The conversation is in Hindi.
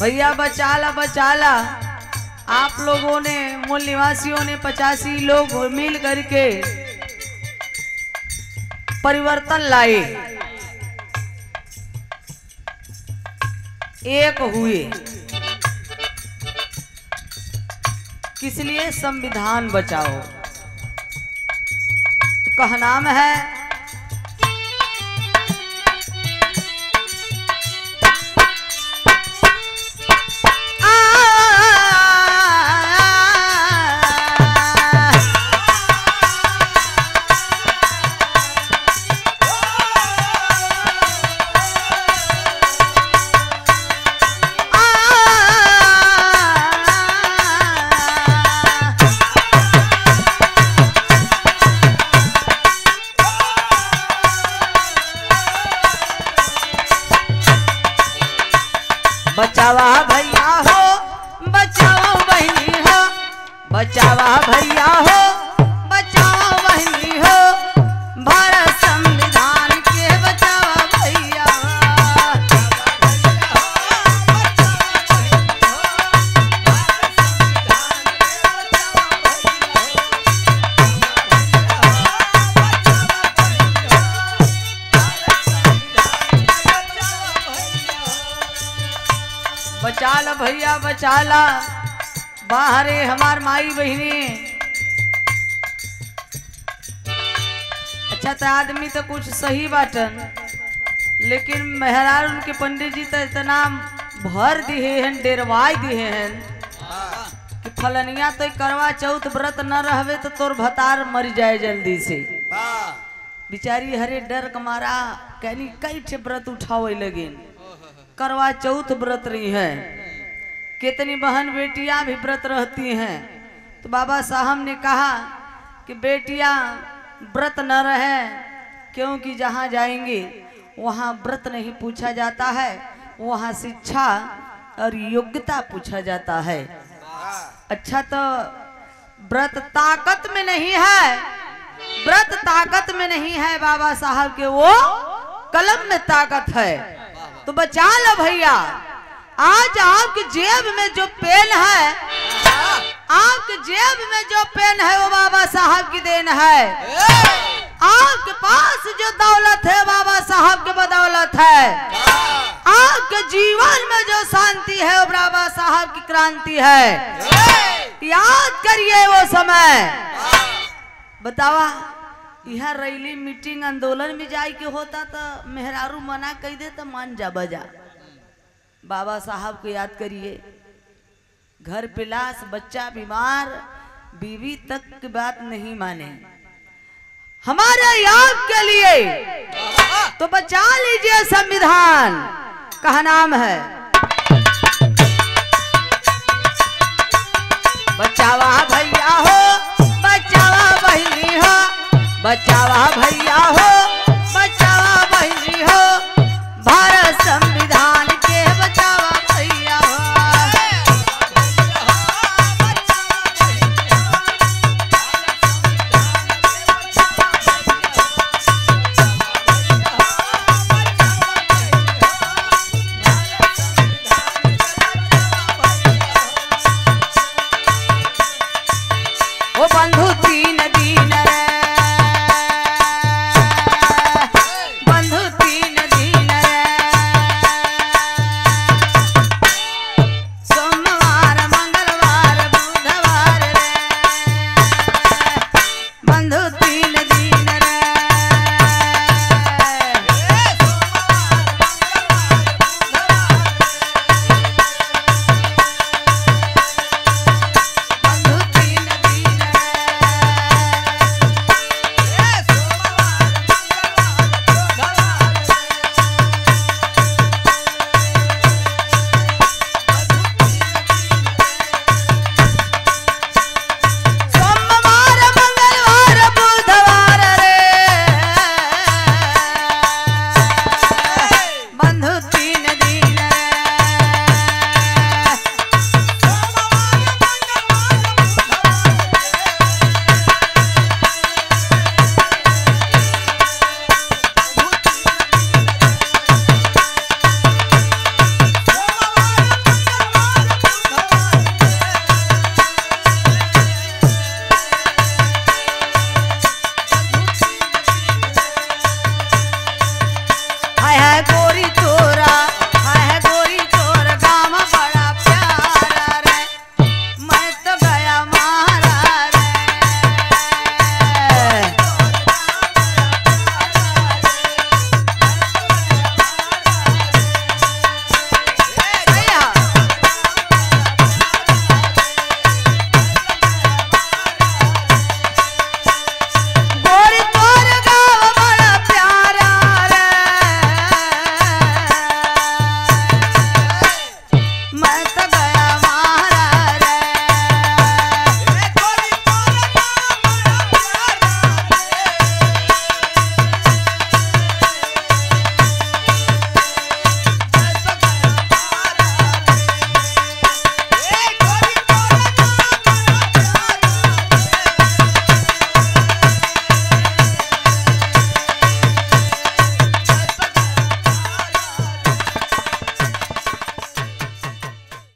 भैया बचाला बचाला। आप लोगों ने मूल निवासियों ने, पचासी लोग मिल करके परिवर्तन लाए। एक हुए। किस लिए? संविधान बचाओ। तो कह नाम है? बचावा भैया हो बचाओ बहनी हो बचावा भैया हो बचाओ बहनी हो भारत भैया बचाला। बाहरे हमार माई बहनी। अच्छा तो आदमी तो कुछ सही बाटन। लेकिन मेहरार उनके पंडित जी तो इतना भर दिए हैं, डेरवाई दिए हैं कि फलनिया तो करवा चौथ व्रत न रहवे तो तोर भतार मर जाए जल्दी से। बिचारी हरे डर के मारा कहनी कई व्रत उठावे लगिन। करवा चौथ व्रत रही है। कितनी बहन बेटियाँ भी व्रत रहती हैं। तो बाबा साहब ने कहा कि बेटियाँ, व्रत न रहे, क्योंकि जहाँ जाएँगे, वहाँ व्रत नहीं पूछा जाता है, वहाँ शिक्षा और योग्यता पूछा जाता है। अच्छा तो व्रत ताकत में नहीं है, व्रत ताकत में नहीं है बाबा साहब के, वो कलम में ताकत है। तो बचा लो भैया। आज आपके जेब में जो पेन है आपके जेब में जो पेन है, वो बाबा साहब की देन है। आपके पास जो दौलत है, बाबा साहब के बदौलत है। आपके जीवन में जो शांति है, वो बाबा साहब की क्रांति है। याद करिए वो समय। बतावा यह रैली मीटिंग आंदोलन में जाए के होता तो मेहरारू मना कह दे तो मान जा बजा। बाबा साहब को याद करिए। घर पे लाश बच्चा बीमार, बीवी तक की बात नहीं माने। हमारे याद के लिए तो बचा लीजिए संविधान। कहा नाम है? बचावा